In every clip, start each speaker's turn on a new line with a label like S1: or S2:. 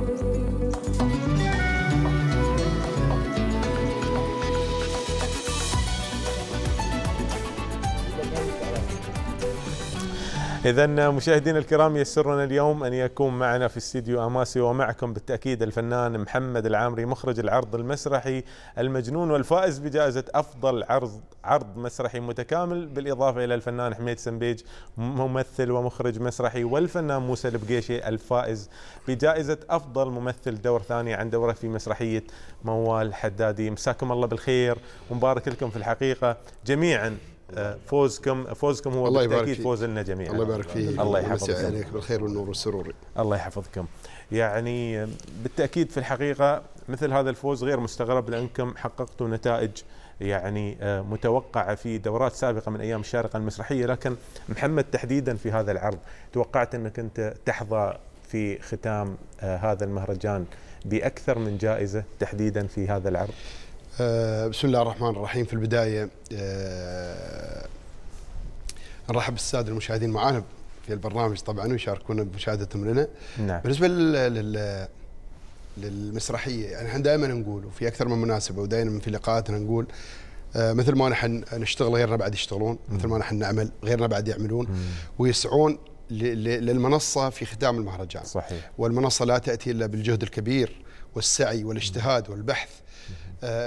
S1: Welcome. إذا مشاهدينا الكرام يسرنا اليوم أن يكون معنا في استديو أماسي ومعكم بالتأكيد الفنان محمد العامري مخرج العرض المسرحي المجنون والفائز بجائزة أفضل عرض عرض مسرحي متكامل بالإضافة إلى الفنان حميد سنبيج ممثل ومخرج مسرحي والفنان موسى البقيشي الفائز بجائزة أفضل ممثل دور ثاني عن دوره في مسرحية موال حدادي. مساكم الله بالخير ومبارك لكم في الحقيقة جميعا. فوزكم فوزكم هو
S2: الله
S1: بالتأكيد فوز لنا جميعا.
S2: الله يبارك فيك.
S1: الله يحفظك
S2: عليك بالخير والنور والسرور.
S1: الله يحفظكم. يعني بالتأكيد في الحقيقة مثل هذا الفوز غير مستغرب لأنكم حققتوا نتائج يعني متوقعة في دورات سابقة من أيام الشارقة المسرحية. لكن محمد تحديدا في هذا العرض توقعت أنك أنت تحظى في ختام هذا المهرجان بأكثر من جائزة تحديدا في هذا العرض؟
S2: آه، بسم الله الرحمن الرحيم. في البداية آه، نرحب بالسادة المشاهدين معنا في البرنامج طبعا ويشاركونا بمشاهدتهم لنا.
S1: نعم.
S2: بالنسبة لل للمسرحية يعني إحنا دائما نقول وفي أكثر من مناسبة ودائما في لقاءاتنا نقول آه، مثل ما نحن نشتغل غيرنا بعد يشتغلون. مثل ما نحن نعمل غيرنا بعد يعملون. ويسعون للمنصة في ختام المهرجان.
S1: صحيح.
S2: والمنصة لا تأتي إلا بالجهد الكبير والسعي والإجتهاد والبحث. آه،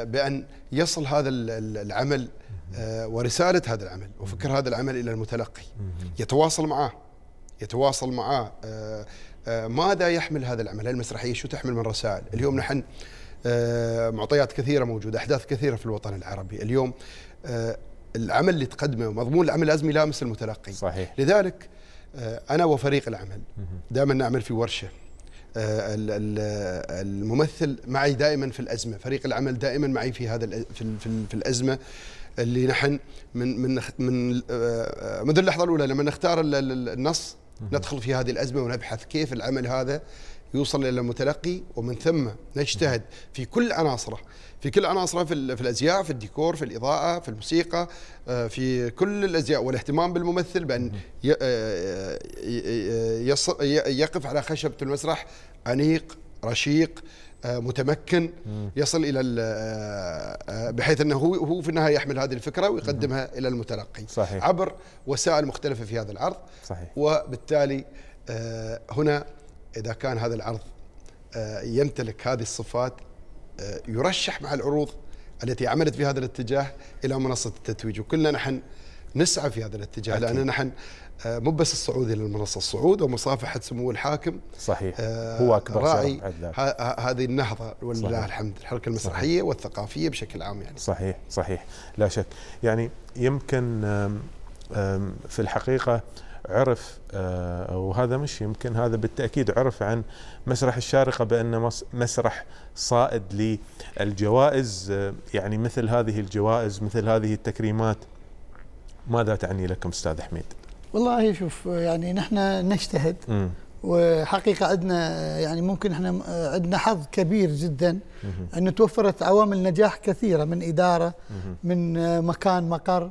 S2: بأن يصل هذا العمل آه، ورسالة هذا العمل وفكر هذا العمل إلى المتلقي. يتواصل معاه يتواصل معاه. آه، ماذا يحمل هذا العمل؟ المسرحية شو تحمل من رسائل؟ اليوم نحن معطيات كثيرة موجودة أحداث كثيرة في الوطن العربي. اليوم العمل اللي تقدمه ومضمون العمل لازم يلامس المتلقي.
S1: صحيح.
S2: لذلك أنا وفريق العمل دائما نعمل في ورشة. آه، الممثل معي دائما في الأزمة، فريق العمل دائما معي في هذا في في الأزمة اللي نحن من من من آه، منذ اللحظة الأولى لما نختار النص ندخل في هذه الأزمة ونبحث كيف العمل هذا يوصل إلى المتلقي ومن ثم نجتهد في كل عناصره. في كل عناصره في, في الأزياء في الديكور في الإضاءة في الموسيقى آه، في كل الأزياء. والاهتمام بالممثل بأن آه، يقف على خشبة المسرح أنيق رشيق آه، متمكن يصل إلى بحيث أنه هو هو في النهاية يحمل هذه الفكرة ويقدمها إلى المتلقي
S1: صحيح.
S2: عبر وسائل مختلفة في هذا العرض.
S1: صحيح.
S2: وبالتالي هنا إذا كان هذا العرض يمتلك هذه الصفات يرشح مع العروض التي عملت في هذا الاتجاه إلى منصة التتويج. وكلنا نحن نسعى في هذا الاتجاه أكيد. لأن نحن آه، مو بس الصعود إلى المنصه الصعود ومصافحة سمو الحاكم.
S1: صحيح. آه، هو أكبر
S2: راعي هذه النهضة ولله الحمد الحركة المسرحية صحيح. والثقافية بشكل عام يعني.
S1: صحيح صحيح. لا شك. يعني يمكن في الحقيقة عرف آه، وهذا مش يمكن هذا بالتأكيد عرف عن مسرح الشارقة بانه مسرح صائد للجوائز آه، يعني مثل هذه الجوائز مثل هذه التكريمات. ماذا تعني لكم أستاذ حميد؟
S3: والله شوف يعني نحن نجتهد. م. وحقيقة عندنا يعني ممكن إحنا عندنا حظ كبير جدا. أن توفرت عوامل نجاح كثيرة من إدارة من مكان مقر.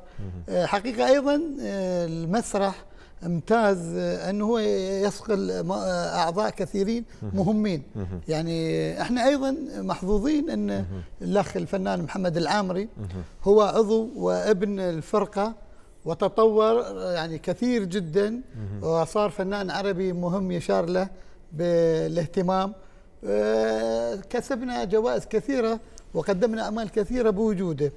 S3: حقيقة أيضا المسرح امتاز انه هو يصقل أعضاء كثيرين مهمين. يعني إحنا أيضا محظوظين إن الأخ الفنان محمد العامري هو عضو وابن الفرقة وتطور يعني كثير جدا. وصار فنان عربي مهم يشار له بالاهتمام. آه، كسبنا جوائز كثيرة. وقدمنا أعمال كثيرة بوجوده.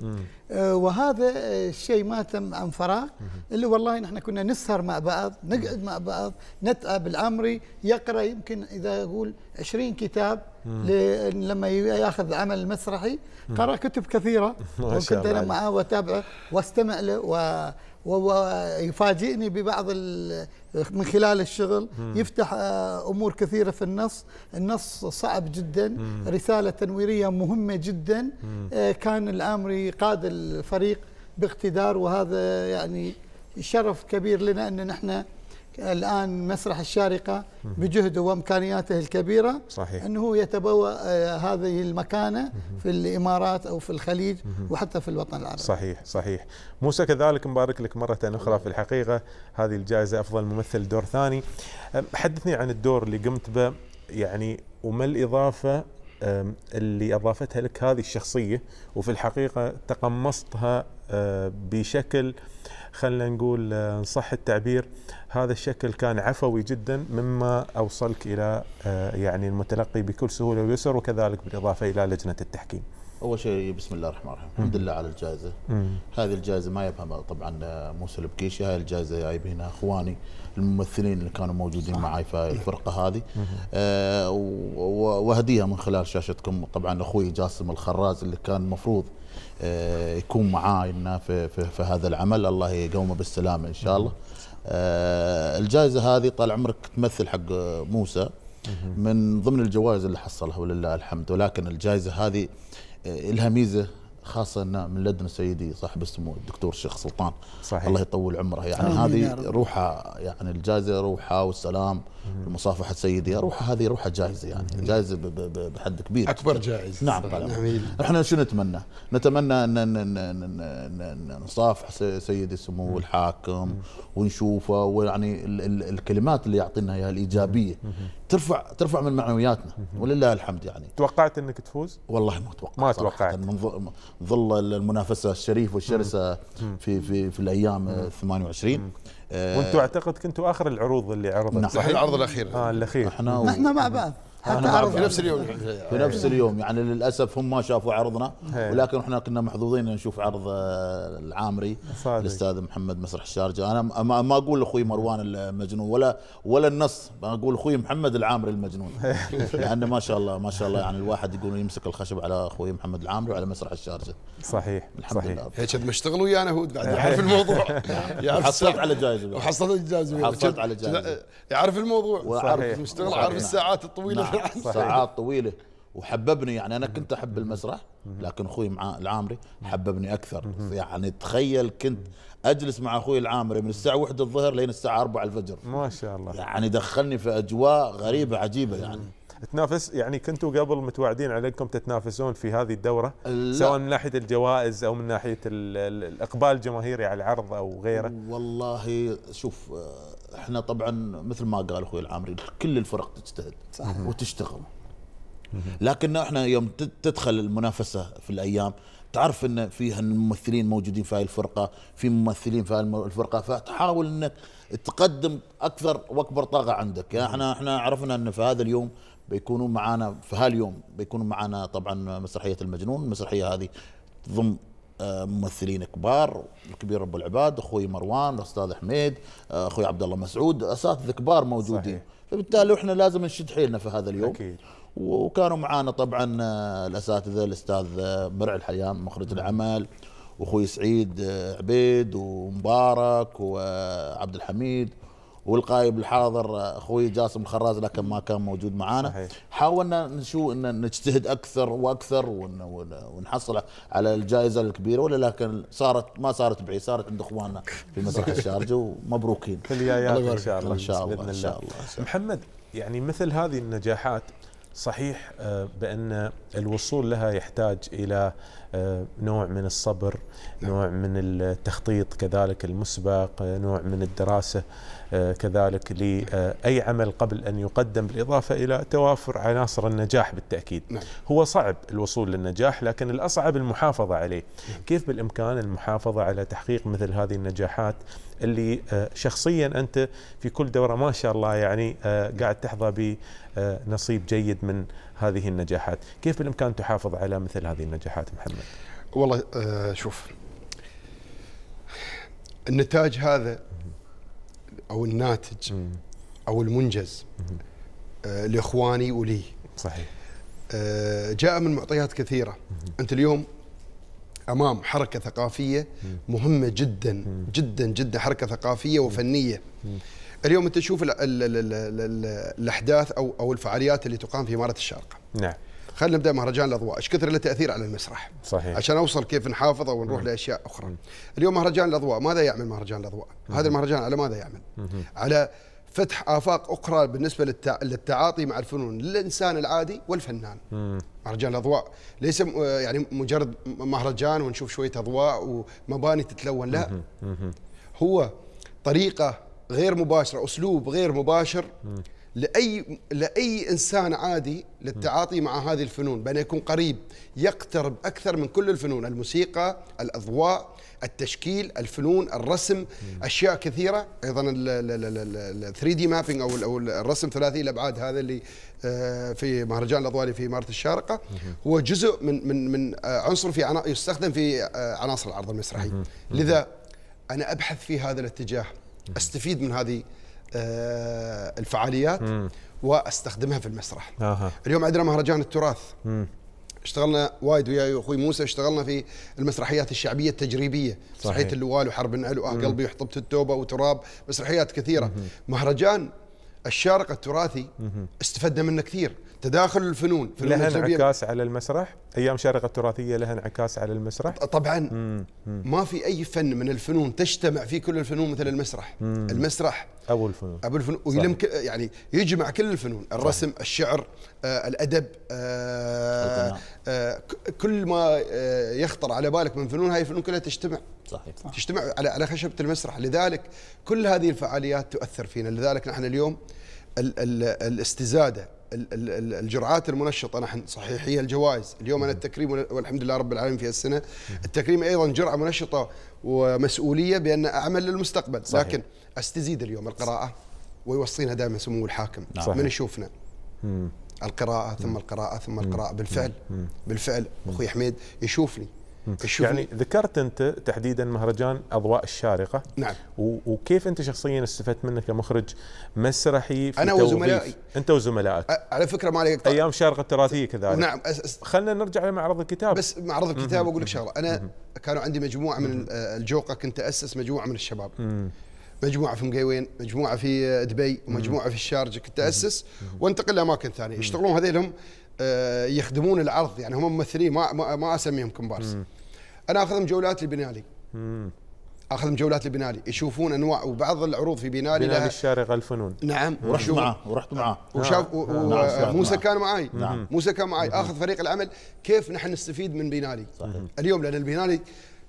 S3: آه وهذا الشيء ما تم عن فراغ اللي والله نحن كنا نسهر مع بعض نقعد مع بعض نتعب العمري يقرأ يمكن إذا أقول 20 كتاب لما يأخذ عمل مسرحي. قرأ كتب كثيرة. وكنت أنا معاه وأتابعه وأستمع له ويفاجئني ببعض من خلال الشغل يفتح آه، أمور كثيرة في النص. النص صعب جدا رسالة تنويرية مهمة جدا. آه، كان الامري قاد الفريق باقتدار وهذا يعني شرف كبير لنا أن نحن الآن مسرح الشارقة بجهده وإمكانياته الكبيرة
S1: صحيح.
S3: أنه يتبوأ آه، هذه المكانة في الإمارات أو في الخليج وحتى في الوطن العربي.
S1: صحيح صحيح. موسى كذلك مبارك لك مرة أخرى في الحقيقة. هذه الجائزة أفضل ممثل دور ثاني. حدثني عن الدور اللي قمت به يعني وما الإضافة اللي أضافتها لك هذه الشخصية؟ وفي الحقيقة تقمصتها أه، بشكل خلينا نقول ان صح التعبير. هذا الشكل كان عفوي جدا مما أوصلك إلى أه، يعني المتلقي بكل سهولة ويسر وكذلك بالإضافة إلى لجنة التحكيم.
S4: أول شيء بسم الله الرحمن الرحيم. الحمد لله على الجائزة. هذه الجائزة ما يبها طبعا موسى البكيشي. هاي الجائزة جايبينها أخواني. الممثلين اللي كانوا موجودين معي في الفرقة هذه. آه و- وهديها من خلال شاشتكم. طبعا أخوي جاسم الخراز اللي كان المفروض آه يكون معانا في, في, في هذا العمل. الله يقومه بالسلامة إن شاء الله. آه الجائزة هذه طال عمرك تمثل حق موسى. من ضمن الجوائز اللي حصلها ولله الحمد. ولكن الجائزة هذه آه، لها ميزة خاصة انها من لدن سيدي صاحب السمو الدكتور الشيخ سلطان.
S1: صحيح.
S4: الله يطول عمره. يعني هذه. روحها يعني الجائزة روحها والسلام مصافحه سيدي. روحها هذه روحها جائزة يعني. جائزة ب- ب- ب- بحد كبير.
S2: أكبر جائزة.
S4: نعم طبعا.
S2: نعم
S4: إحنا شو نتمنى؟ نتمنى ان ان ان ان, نصافح س- سيدي سمو الحاكم ونشوفه ويعني ال ال الكلمات اللي يعطينا إياها الإيجابية. ترفع ترفع من معنوياتنا. ولله الحمد يعني.
S1: توقعت إنك تفوز؟
S4: والله ما أتوقع
S1: ما توقعت.
S4: من ظل- المنافسة الشريفه والشرسة في في في الأيام ال 28 آه،
S1: وأنتم أعتقد كنتوا آخر العروض اللي عرضت
S4: نعم.
S1: صحيح؟
S2: العرض الأخير.
S1: آه الأخير.
S4: إحنا و-
S3: نحن مع بعض حتى عرض.
S2: في نفس اليوم
S4: في نفس اليوم يعني للأسف هم ما شافوا عرضنا. ولكن إحنا كنا محظوظين نشوف عرض آه، العامري
S1: صادق.
S4: الأستاذ محمد مسرح الشارجة أنا ما, ما أقول أخوي مروان المجنون ولا ولا النص أقول أخوي محمد العامري المجنون لأن ما شاء الله ما شاء الله يعني الواحد يقول يمسك الخشب على أخوي محمد العامري وعلى مسرح الشارجة
S1: صحيح
S4: الحمد
S1: صحيح
S4: لله
S2: هيك اشتغل ويانا هو بعد يعرف الموضوع يعرف
S4: حصلت. على جائزة.
S2: وحصلت الجائزه
S4: حصلت على جائزة.
S2: يعرف الموضوع
S4: وعارف-.
S2: مشتغل. عارف الساعات الطويلة
S4: نعم. ساعات طويلة. وحببني يعني أنا كنت أحب المسرح لكن أخوي مع العامري حببني أكثر. يعني تخيل كنت أجلس مع أخوي العامري من الساعة 1 الظهر لين الساعة 4 الفجر.
S1: ما شاء الله.
S4: يعني دخلني في أجواء غريبة عجيبة يعني.
S1: تنافس يعني كنتوا قبل متواعدين عليكم تتنافسون في هذه
S4: الدورة.
S1: سواء من ناحية الجوائز أو من ناحية ال- ال- الاقبال الجماهيري على العرض أو غيره؟
S4: والله شوف آه، إحنا طبعا مثل ما قال أخوي العامري كل الفرق تجتهد صح. وتشتغل. لكن إحنا يوم تد- تدخل المنافسة في الأيام تعرف إن فيها الممثلين موجودين في هاي الفرقة في ممثلين في هاي الفرقة فتحاول إنك تقدم أكثر وأكبر طاقة عندك. يعني إحنا إحنا عرفنا إن في هذا اليوم بيكونوا معنا في هاليوم بيكونوا معنا طبعا مسرحية المجنون المسرحيه هذه تضم ممثلين كبار الكبير رب العباد أخوي مروان الأستاذ حميد آه، أخوي عبد الله مسعود أساتذة كبار موجودين.
S1: صحيح.
S4: فبالتالي إحنا لازم نشد حيلنا في هذا اليوم.
S1: أكيد.
S4: وكانوا معانا طبعا آه، الأساتذة الأستاذ آه، مرع الحيان مخرج العمل وأخوي سعيد عبيد ومبارك وعبد الحميد. والقايب الحاضر أخوي جاسم الخراز لكن ما كان موجود معانا.
S1: صحيح.
S4: حاولنا نشو إن نجتهد أكثر وأكثر ون- ون- ونحصل على الجائزة الكبيرة ولا لكن صارت ما صارت بعيد صارت عند إخواننا في مسرح الشارجة ومبروكين.
S2: الله إن
S1: شاء الله
S4: إن شاء الله بإذن
S1: الله.
S4: شاء الله.
S1: محمد يعني مثل هذه النجاحات صحيح آه، بأن الوصول لها يحتاج إلى نوع من الصبر نوع من التخطيط كذلك المسبق آه، نوع من الدراسة آه، كذلك لاي عمل قبل أن يقدم بالإضافة إلى توافر عناصر النجاح بالتأكيد.
S2: نعم.
S1: هو صعب الوصول للنجاح لكن الأصعب المحافظة عليه. كيف بالإمكان المحافظة على تحقيق مثل هذه النجاحات اللي آه، شخصيا أنت في كل دورة ما شاء الله يعني آه، قاعد تحظى بنصيب جيد من هذه النجاحات؟ كيف بالإمكان تحافظ على مثل هذه النجاحات محمد؟
S2: والله آه شوف النتاج هذا أو الناتج أو المنجز آه لإخواني ولي.
S1: صحيح.
S2: آه جاء من معطيات كثيرة. أنت اليوم أمام حركة ثقافية مهمة جدا جدا جدا حركة ثقافية وفنية. اليوم أنت تشوف ال ال ال ال ال الأحداث أو أو الفعاليات اللي تقام في إمارة الشارقة.
S1: نعم.
S2: خلينا نبدأ مهرجان الأضواء. إيش كثر له تأثير على المسرح؟
S1: صحيح.
S2: عشان أوصل كيف نحافظ أو نروح لأشياء أخرى. اليوم مهرجان الأضواء ماذا يعمل مهرجان الأضواء؟ هذا المهرجان على ماذا يعمل؟ على فتح آفاق أخرى بالنسبة للتع... للتعاطي مع الفنون للإنسان العادي والفنان. مهرجان الأضواء. ليس يعني مجرد مهرجان ونشوف شوية أضواء ومباني تتلون لا. هو طريقة غير مباشرة أسلوب غير مباشر لأي لأي إنسان عادي للتعاطي مع هذه الفنون بأن يكون قريب يقترب أكثر من كل الفنون الموسيقى الأضواء التشكيل الفنون الرسم أشياء كثيرة. أيضا ال 3 دي مابينج أو أو الرسم ثلاثي الأبعاد هذا اللي آه، في مهرجان الأضواء في إمارة الشارقة. هو جزء من من من آه، عنصر في يستخدم في آه، عناصر العرض المسرحي. لذا أنا أبحث في هذا الاتجاه. أستفيد من هذه الفعاليات وأستخدمها في المسرح. آه. اليوم عندنا مهرجان التراث. مم. اشتغلنا وايد وياي أخوي موسى اشتغلنا في المسرحيات الشعبية التجريبية. مسرحية اللوال وحرب النعل واه قلبي وحطبه التوبة وتراب مسرحيات كثيرة. مم. مهرجان الشارقه التراثي استفدنا منه كثير. تداخل الفنون
S1: لها انعكاس على المسرح؟ أيام شارقة التراثية لها انعكاس على المسرح؟
S2: طبعا. مم. ما في أي فن من الفنون تجتمع فيه كل الفنون مثل المسرح. مم. المسرح.
S1: أبو الفنون.
S2: أبو الفنون. ويلم يعني يجمع كل الفنون. الرسم صحيح. الشعر آه الأدب آه آه كل ما آه يخطر على بالك من فنون هاي الفنون كلها تجتمع. صحيح. تجتمع على على خشبة المسرح. لذلك كل هذه الفعاليات تؤثر فينا. لذلك نحن اليوم ال ال الاستزادة الجرعات المنشطة نحن صحيح هي الجوائز. اليوم أنا التكريم والحمد لله رب العالمين في السنة التكريم أيضا جرعة منشطة ومسؤولية بأن أعمل للمستقبل صحيح. لكن أستزيد اليوم القراءة ويوصينا دائما سمو الحاكم. نعم. من يشوفنا؟ القراءة ثم القراءة ثم القراءة. بالفعل. بالفعل. أخوي حميد يشوفني.
S1: يعني ذكرت أنت تحديدا مهرجان أضواء الشارقة.
S2: نعم.
S1: وكيف أنت شخصيا استفدت منه كمخرج مسرحي
S2: في أنا وزملائي.
S1: أنت وزملائك.
S2: على فكرة ما عليك
S1: أيام الشارقه التراثية كذلك.
S2: نعم
S1: خلينا نرجع لمعرض الكتاب.
S2: بس معرض الكتاب أقول لك شغلة. أنا كانوا عندي مجموعة من الجوقة كنت أسس مجموعة من الشباب. مجموعة في مقيوين مجموعة في دبي ومجموعة في الشارجة. كنت أسس وانتقل لأماكن ثانية. يشتغلون هذيلهم آه، يخدمون العرض. يعني هم ممثلين ما ما, ما أسميهم كومبارس أنا اخذهم جولات لبنالي اخذهم جولات لبنالي يشوفون أنواع وبعض العروض في بنالي
S1: بنالي الشارقة الفنون.
S2: نعم
S4: ورحت معه ورحت معه.
S2: وشاف نعم. موسى كان معي نعم. موسى كان معي آخذ فريق العمل. كيف نحن نستفيد من بنالي صحيح. اليوم لأن البنالي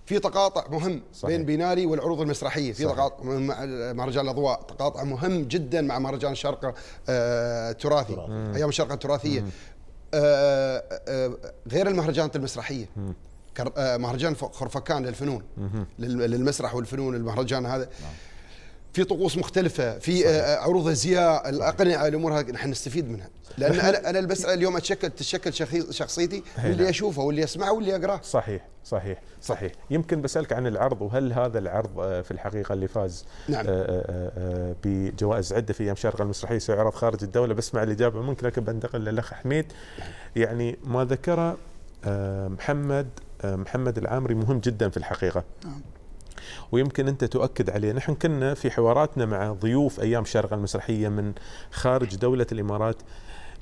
S2: في تقاطع مهم صحيح. بين بينالي والعروض المسرحية. في تقاطع مع مهرجان الأضواء. تقاطع مهم جدا مع مهرجان الشرق آه التراثي أيام الشرق التراثية. آه آه غير المهرجانات المسرحية. آه، مهرجان خرفكان للفنون. للمسرح والفنون المهرجان هذا. نعم. في طقوس مختلفة في صحيح. آه، عروض أزياء. الأقنعة الأمور هذه نحن نستفيد منها. لأن أنا أنا بس اليوم اتشكل تتشكل شخصيتي واللي نعم. أشوفه واللي أسمعه واللي أقرأه.
S1: صحيح صحيح صحيح. يمكن بسألك عن العرض وهل هذا العرض آه، في الحقيقة اللي فاز نعم. بجوائز عدة في أيام شارقه المسرحية سيعرض خارج الدولة. بسمع الاجابه منك لكن بنتقل للأخ حميد. يعني ما ذكره محمد محمد العامري مهم جدا في الحقيقة. نعم. ويمكن أنت تؤكد عليه. نحن كنا في حواراتنا مع ضيوف أيام الشارقه المسرحية من خارج دولة الإمارات.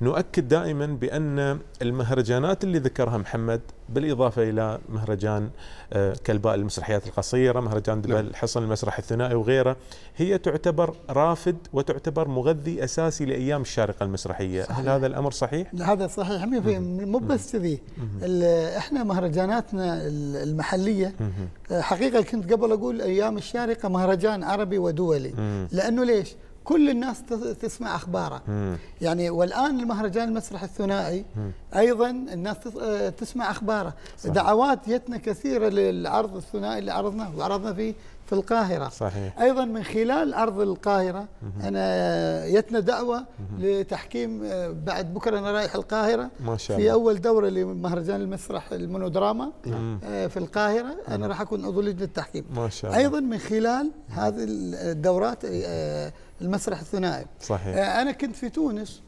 S1: نؤكد دائما بأن المهرجانات اللي ذكرها محمد بالإضافة إلى مهرجان آه، كلباء المسرحيات القصيرة، مهرجان دبل نعم. حصن المسرح الثنائي وغيره، هي تعتبر رافد وتعتبر مغذي أساسي لأيام الشارقة المسرحية، صحيح. هل هذا الأمر صحيح؟
S3: هذا صحيح مو بس كذي، إحنا مهرجاناتنا المحلية آه، حقيقة كنت قبل أقول أيام الشارقة مهرجان عربي ودولي، لأنه ليش؟ كل الناس تسمع أخباره مم. يعني والآن المهرجان المسرح الثنائي مم. أيضا الناس آه، تسمع أخباره صح. دعوات جتنا كثيرة للعرض الثنائي اللي عرضناه وعرضنا فيه في القاهرة
S1: صحيح.
S3: أيضا من خلال أرض القاهرة مه. أنا جتنا دعوة مه. لتحكيم آه، بعد بكرة أنا رايح القاهرة
S1: ما شاء
S3: الله. في أول دورة لمهرجان المسرح المونودراما مه. آه، في القاهرة أنا راح أكون عضو لجنة التحكيم
S1: ما شاء الله.
S3: أيضا من خلال هذه الدورات آه، المسرح الثنائي
S1: صحيح.
S3: أنا كنت في تونس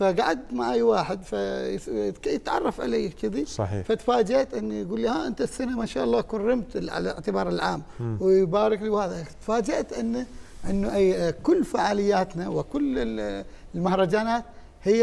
S3: فقعد معي واحد فيتعرف علي كذي.
S1: صحيح.
S3: فتفاجأت إنه يقول لي ها أنت السنة ما شاء الله كرمت على اعتبار العام. م. ويبارك لي وهذا. تفاجأت انه إنه أي كل فعالياتنا وكل المهرجانات هي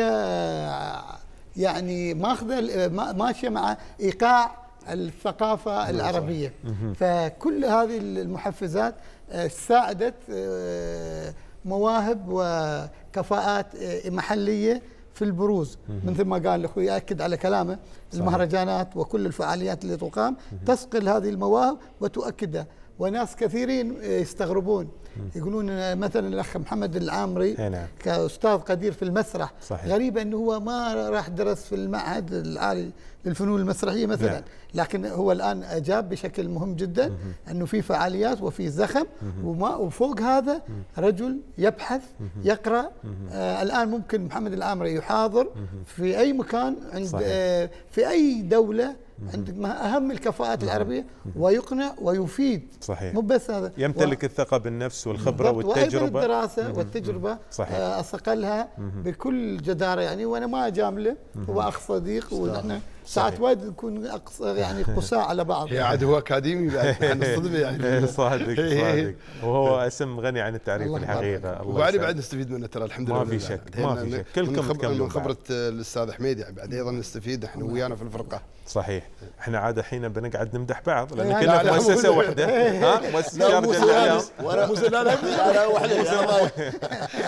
S3: يعني ماخذة ماشية مع إيقاع الثقافة العربية. فكل هذه المحفزات آه، ساعدت آه، مواهب وكفاءات محلية في البروز. مثل ما قال أخوي يأكد على كلامه. صحيح. المهرجانات وكل الفعاليات اللي تقام تسقل هذه المواهب وتؤكدها وناس كثيرين يستغربون. يقولون مثلا الأخ محمد العامري
S1: نعم.
S3: كأستاذ قدير في المسرح.
S1: صحيح.
S3: غريبه إنه هو ما راح درس في المعهد العالي للفنون المسرحية مثلا.
S1: نعم.
S3: لكن هو الآن أجاب بشكل مهم جدا إنه في فعاليات وفي زخم وما وفوق هذا رجل يبحث يقرأ آه الآن ممكن محمد العامري يحاضر في أي مكان عند. آه في أي دولة عند ما- أهم الكفاءات العربية ويقنع ويفيد.
S1: صحيح.
S3: مو بس هذا.
S1: يمتلك الثقة بالنفس
S3: والخبرة
S1: والتجربة.
S3: الدراسة والتجربة
S1: صحيح.
S3: آه، اصقلها بكل جدارة يعني وأنا ما اجامله هو اخ صديق ونحن ساعات وايد نكون أقص يعني قساء على بعض.
S2: هي عاد هو أكاديمي بعد إحنا نصطدم يعني.
S1: صادق صادق. وهو اسم غني عن التعريف الحقيقة. الله
S2: وبعد
S1: يسعدك.
S2: بعد نستفيد منه ترى الحمد
S1: ما
S2: لله
S1: في شك،. ما في شك. كلكم تكملون
S2: من. خبرة الأستاذ حميد يعني بعد أيضا نستفيد إحنا ويانا في الفرقة.
S1: صحيح. إحنا عاد الحين بنقعد نمدح بعض لأن
S3: لا،
S1: كنا في مؤسسة
S2: مو-
S1: واحدة. ها؟ مؤسسة
S2: لا،
S1: شارجه
S2: مو
S1: الاعلام
S2: سيارس. لا لا لا
S4: لا وحده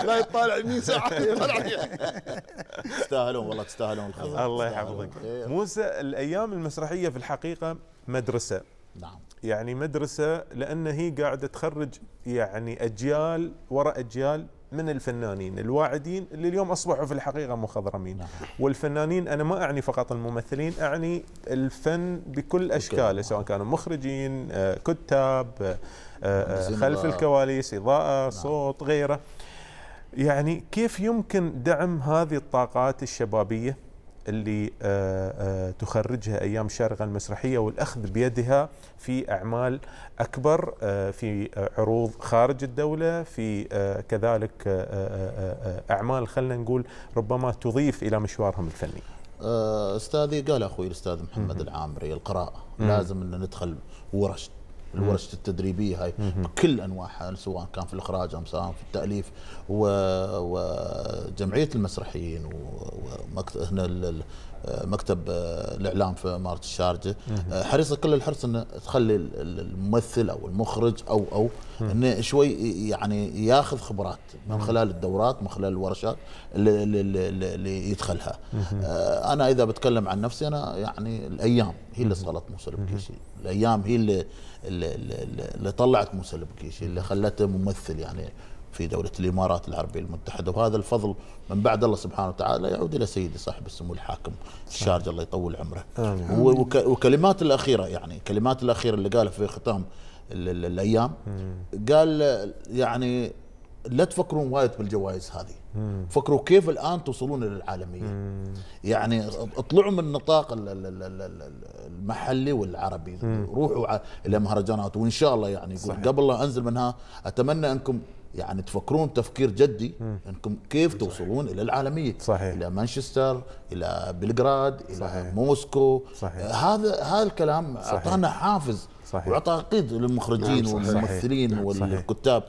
S2: لا يطالع يمين ساعة؟ يطالع
S4: تستاهلون والله تستاهلون الخير
S1: الله يحفظك.
S4: الخير.
S1: موسى الأيام المسرحية في الحقيقة مدرسة.
S4: نعم.
S1: يعني مدرسة لأن هي قاعدة تخرج يعني أجيال وراء أجيال من الفنانين. الواعدين اللي اليوم أصبحوا في الحقيقة مخضرمين.
S4: نعم.
S1: والفنانين أنا ما أعني فقط الممثلين أعني الفن بكل أشكاله سواء كانوا مخرجين آه، كتاب آه، آه، خلف
S4: إضاءة.
S1: الكواليس إضاءة صوت غيره. يعني كيف يمكن دعم هذه الطاقات الشبابية؟ اللي آه، آه، تخرجها أيام الشارقه المسرحية والأخذ بيدها في أعمال أكبر آه، في عروض خارج الدولة في كذلك أعمال خلينا نقول ربما تضيف إلى مشوارهم الفني.
S4: أستاذي قال أخوي الأستاذ محمد العامري القراءة. لازم إن ندخل ورش الورش التدريبية هاي. بكل أنواعها سواء كان في الإخراج أو سواء في التأليف وجمعية المسرحيين ومكتب هنا ال- ال- مكتب آه، الإعلام في إمارة الشارجة. آه، حريصة كل الحرص إنه تخلي ال- ال- الممثل أو المخرج أو أو إنه شوي يعني ياخذ خبرات من خلال الدورات من خلال الورشات اللي, اللي, يدخلها. آه، أنا إذا بتكلم عن نفسي أنا يعني الأيام هي اللي صقلت موسى البكيشي الأيام هي اللي اللي, اللي, اللي طلعت موسى البكيشي اللي خلته ممثل يعني. في دولة الإمارات العربية المتحدة وهذا الفضل من بعد الله سبحانه وتعالى يعود إلى سيدي صاحب السمو الحاكم الشارجة الله يطول عمره.
S1: آمين.
S4: وكلمات الأخيرة يعني كلمات الأخيرة اللي قالها في ختام ال- ال- الأيام قال يعني لا تفكرون وايد بالجوائز هذه. فكروا كيف الآن توصلون للعالمية يعني اطلعوا من نطاق ال- ال- ال- ال- ال- المحلي والعربي. روحوا إلى مهرجانات. وإن شاء الله يعني يقول. قبل لا أنزل منها أتمنى أنكم يعني تفكرون تفكير جدي انكم كيف توصلون إلى العالمية
S1: صحيح.
S4: إلى مانشستر إلى بلغراد إلى
S1: صحيح.
S4: موسكو
S1: صحيح.
S4: هذا هذا الكلام
S1: صحيح.
S4: أعطانا حافز
S1: صحيح.
S4: وأعطى قيد للمخرجين
S2: نعم، صحيح.
S4: والممثلين
S1: صحيح. صحيح.
S4: والكتاب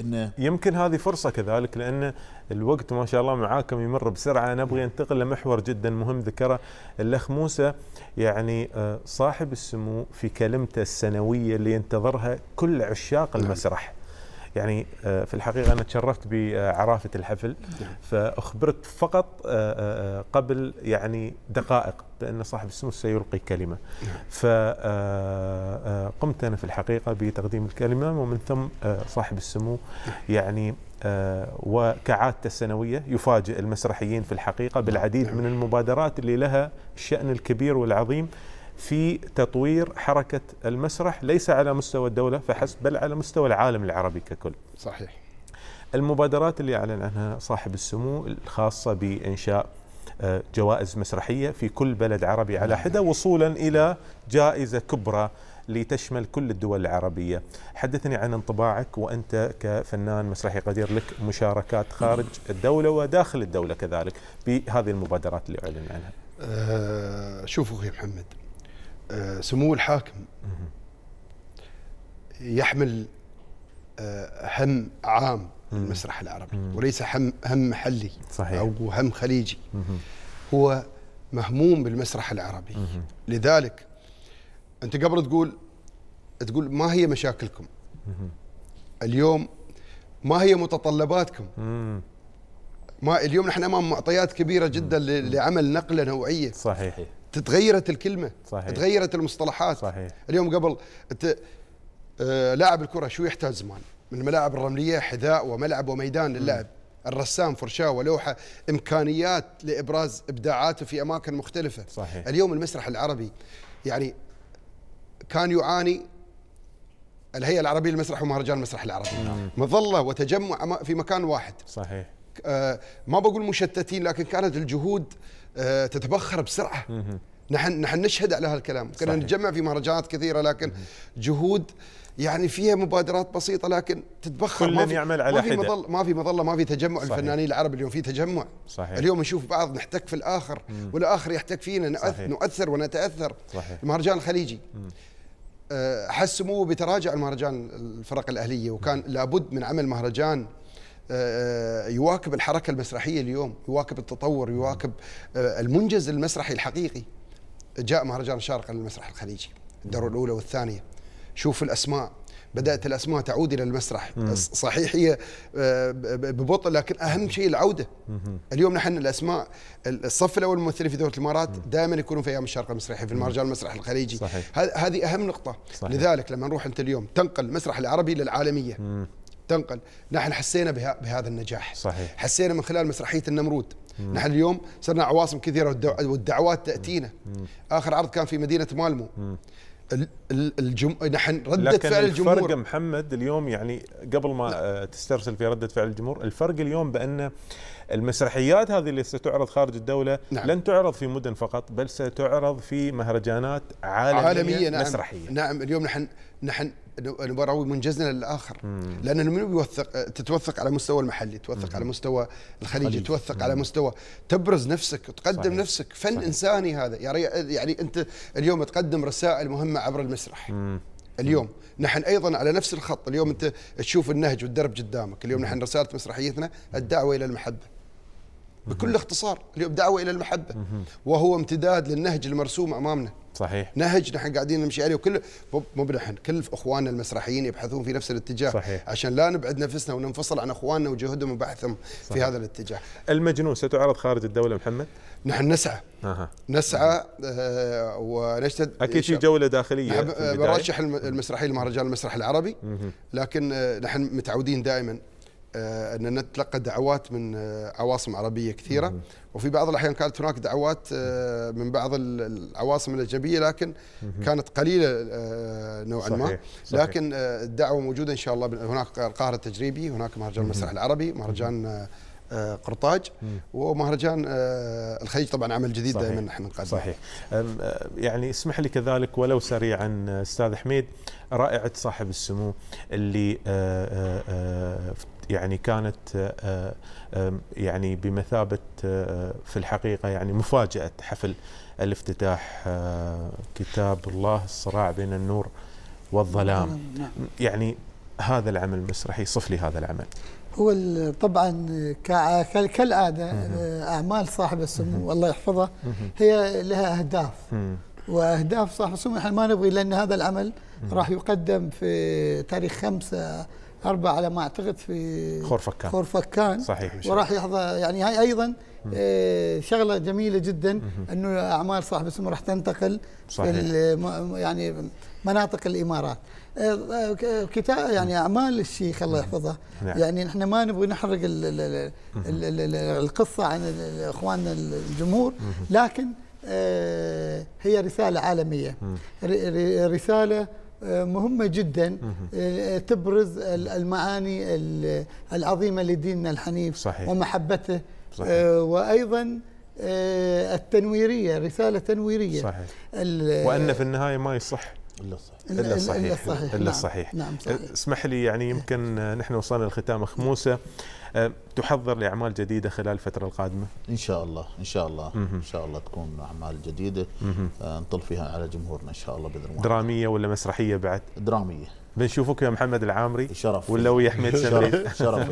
S4: انه
S1: يمكن هذه فرصة كذلك لأن الوقت ما شاء الله معاكم يمر بسرعة نبغي ننتقل لمحور جدا مهم ذكره الأخ موسى يعني آه، صاحب السمو في كلمته السنوية اللي ينتظرها كل عشاق المسرح يعني آه، في الحقيقة أنا تشرفت بعرافة الحفل فأخبرت فقط آه، آه، قبل يعني دقائق بأن صاحب السمو سيلقي كلمة. فقمت أنا في الحقيقة بتقديم الكلمة ومن ثم صاحب السمو يعني آه، وكعادته السنوية يفاجئ المسرحيين في الحقيقة بالعديد من المبادرات اللي لها الشأن الكبير والعظيم في تطوير حركة المسرح ليس على مستوى الدولة فحسب بل على مستوى العالم العربي ككل.
S2: صحيح.
S1: المبادرات اللي أعلن عنها صاحب السمو الخاصة بإنشاء آه، جوائز مسرحية في كل بلد عربي على حدة وصولا إلى جائزة كبرى لتشمل كل الدول العربية. حدثني عن انطباعك وأنت كفنان مسرحي قدير لك مشاركات خارج الدولة وداخل الدولة كذلك بهذه المبادرات اللي أعلن عنها.
S2: آه شوف أخوي محمد سمو الحاكم. يحمل آه هم عام للمسرح العربي وليس هم هم محلي
S1: صحيح.
S2: أو هم خليجي. هو مهموم بالمسرح العربي. لذلك أنت قبل تقول تقول ما هي مشاكلكم؟ اليوم ما هي متطلباتكم. ما اليوم نحن أمام معطيات كبيرة جدا لعمل نقلة نوعية.
S1: صحيح.
S2: تتغيرت الكلمة
S1: صحيح.
S2: تغيرت المصطلحات.
S1: صحيح.
S2: اليوم قبل انت آه، لاعب الكرة شو يحتاج زمان؟ من الملاعب الرملية حذاء وملعب وميدان للعب. الرسام فرشاة ولوحة إمكانيات لإبراز ابداعاته في أماكن مختلفة.
S1: صحيح.
S2: اليوم المسرح العربي يعني كان يعاني الهيئة العربية للمسرح ومهرجان المسرح العربي. مظلة وتجمع في مكان واحد.
S1: صحيح.
S2: آه، ما بقول مشتتين لكن كانت الجهود تتبخر بسرعة. نحن نحن نشهد على هالكلام. كنا. نتجمع في مهرجانات كثيرة لكن جهود يعني فيها مبادرات بسيطة لكن تتبخر.
S1: كل
S2: ما في
S1: يعمل على
S2: ما في. مظله ما في مظلة ما في تجمع.
S1: صحيح.
S2: الفنانين العرب اليوم في تجمع.
S1: صحيح.
S2: اليوم نشوف بعض نحتك في الآخر والآخر يحتك فينا.
S1: صحيح.
S2: نؤثر ونتأثر.
S1: صحيح.
S2: المهرجان الخليجي. آه، حس سموه بتراجع المهرجان الفرق الأهلية وكان لابد من عمل مهرجان آه، يواكب الحركة المسرحية اليوم يواكب التطور يواكب آه، المنجز المسرحي الحقيقي. جاء مهرجان الشارقه للمسرح الخليجي الدورة الأولى والثانية. شوف الأسماء بدأت الأسماء تعود إلى المسرح. صحيح هي آه، ببطء لكن أهم شيء العودة. اليوم نحن الأسماء الصف الأول الممثلين في دوله الإمارات دائما يكونون في أيام الشارقه المسرحي في المهرجان المسرح الخليجي. هذه أهم نقطة.
S1: صحيح.
S2: لذلك لما نروح أنت اليوم تنقل المسرح العربي للعالمية. تنقل. نحن حسينا بها بهذا النجاح.
S1: صحيح.
S2: حسينا من خلال مسرحية النمرود. نحن اليوم صرنا عواصم كثيرة والدع- والدعوات تأتينا. آخر عرض كان في مدينة مالمو. ال- ال- الجم... نحن ردة
S1: لكن
S2: فعل
S1: الفرق
S2: الجمهور.
S1: محمد اليوم يعني قبل ما آه، تسترسل في ردة فعل الجمهور الفرق اليوم بأن المسرحيات هذه اللي ستعرض خارج الدولة
S2: نعم.
S1: لن تعرض في مدن فقط بل ستعرض في مهرجانات عالمية,
S2: عالمية نعم.
S1: مسرحية.
S2: نعم. اليوم نحن نحن نبروي منجزنا للآخر. لأن من بيوثق؟ تتوثق على مستوى المحلي توثق على مستوى الخليجي
S4: الخليج.
S2: توثق على مستوى تبرز نفسك وتقدم
S1: صحيح.
S2: نفسك. فن
S1: صحيح.
S2: إنساني هذا. يعني يعني أنت اليوم تقدم رسائل مهمة عبر المسرح. اليوم. نحن أيضا على نفس الخط. اليوم أنت تشوف النهج والدرب قدامك. اليوم نحن رسالة مسرحيتنا الدعوة إلى المحبة. بكل اختصار اليوم دعوة إلى المحبة. وهو امتداد للنهج المرسوم أمامنا.
S1: صحيح.
S2: نهج نحن قاعدين نمشي عليه وكل مو بنحن كل إخواننا المسرحيين يبحثون في نفس الاتجاه.
S1: صحيح.
S2: عشان لا نبعد نفسنا وننفصل عن إخواننا وجهدهم وبحثهم في
S1: صحيح.
S2: هذا الاتجاه.
S1: المجنون ستعرض خارج الدولة محمد؟
S2: نحن نسعى.
S1: أها.
S2: نسعى آه ونجتهد.
S1: أكيد في جولة داخلية
S2: نحن
S1: في البداية.
S2: بنرشح الم- المسرحي لمهرجان المسرح العربي. لكن آه، نحن متعودين دائما آه، أن نتلقى دعوات من آه، عواصم عربية كثيرة. وفي بعض الأحيان كانت هناك دعوات آه، من بعض ال- العواصم الأجنبية لكن كانت قليلة نوعا ما.
S1: صحيح، صحيح.
S2: لكن الدعوة موجودة إن شاء الله هناك القاهرة التجريبي هناك مهرجان المسرح العربي مهرجان قرطاج ومهرجان الخليج طبعا عمل جديد. دائما نحن نقدم
S1: صحيح. يعني اسمح لي كذلك ولو سريعا أستاذ حميد رائعة صاحب السمو اللي يعني كانت آه، يعني بمثابة آه، في الحقيقة يعني مفاجأة حفل الافتتاح آه، كتاب الله الصراع بين النور والظلام.
S3: نعم.
S1: يعني هذا العمل المسرحي صف لي هذا العمل.
S3: هو طبعا كالعاده أعمال صاحب السمو الله يحفظه هي لها
S1: أهداف.
S3: وأهداف صاحب السمو إحنا ما نبغي لأن هذا العمل راح يقدم في تاريخ 5 أربعة على ما أعتقد في
S1: خورفكان
S3: خورفكان
S1: صحيح
S3: وراح يحظى يعني هاي أيضا آه شغلة جميلة جدا إنه أعمال صاحب السمو راح تنتقل
S1: صحيح.
S3: يعني مناطق الإمارات. آه، آه، كتاب يعني أعمال الشيخ الله يحفظه.
S1: نعم.
S3: يعني إحنا ما نبغي نحرق الـ الـ الـ الـ الـ القصة عن إخواننا الجمهور. لكن آه، هي رسالة عالمية. رسالة مهمة جدا آه، تبرز ال- المعاني ال- العظيمة لديننا الحنيف
S1: صحيح.
S3: ومحبته.
S1: صحيح.
S3: آه، وأيضا آه، التنويرية رسالة تنويرية.
S1: صحيح. وأن في النهاية ما يصح.
S4: إلا الصحيح
S3: ال-
S1: الا
S3: ال-
S1: الصحيح.
S3: الصحيح
S1: إلا
S3: نعم.
S1: الصحيح.
S3: نعم. صحيح.
S1: اسمح لي يعني يمكن آه، نحن وصلنا لختام. أخ موسى آه، تحضر لأعمال جديدة خلال الفترة القادمة.
S4: إن شاء الله إن شاء الله. إن شاء الله تكون أعمال
S1: جديدة.
S4: آه، نطل فيها على جمهورنا إن شاء الله بإذن الله.
S1: درامية ولا مسرحية بعد؟
S4: درامية.
S1: بنشوفك يا محمد العامري
S4: شرف.
S1: ولا ويا حميد سمري
S4: شرف.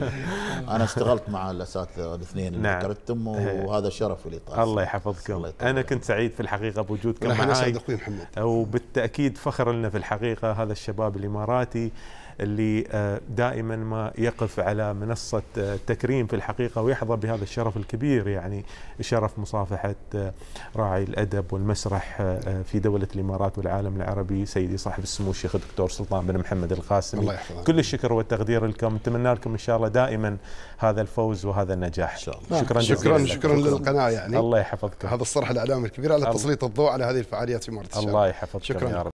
S4: أنا اشتغلت مع الأساتذة الاثنين اللي
S1: نعم.
S4: ذكرتهم وهذا شرف لي طبعا
S1: الله يحفظكم.
S4: الله
S1: أنا كنت سعيد في الحقيقة بوجودكم معي
S2: نسعد أخوي محمد.
S1: وبالتأكيد فخر لنا في الحقيقة هذا الشباب الإماراتي. اللي آه، دائما ما يقف على منصة آه، تكريم في الحقيقة ويحظى بهذا الشرف الكبير يعني شرف مصافحة آه، راعي الأدب والمسرح في دولة الإمارات والعالم العربي سيدي صاحب السمو الشيخ الدكتور سلطان بن محمد القاسمي.
S2: الله
S1: كل الشكر والتقدير لكم. نتمنى لكم إن شاء الله دائما هذا الفوز وهذا النجاح.
S4: إن شاء الله.
S1: شكرا
S2: شكرا
S1: جزيلا
S2: شكرا للقناة يعني.
S1: الله يحفظكم.
S2: هذا الصراحة الإعلام الكبير على. تسليط الضوء على هذه الفعاليات في الشباب
S1: الله يحفظكم
S2: شكراً.
S1: يا رب.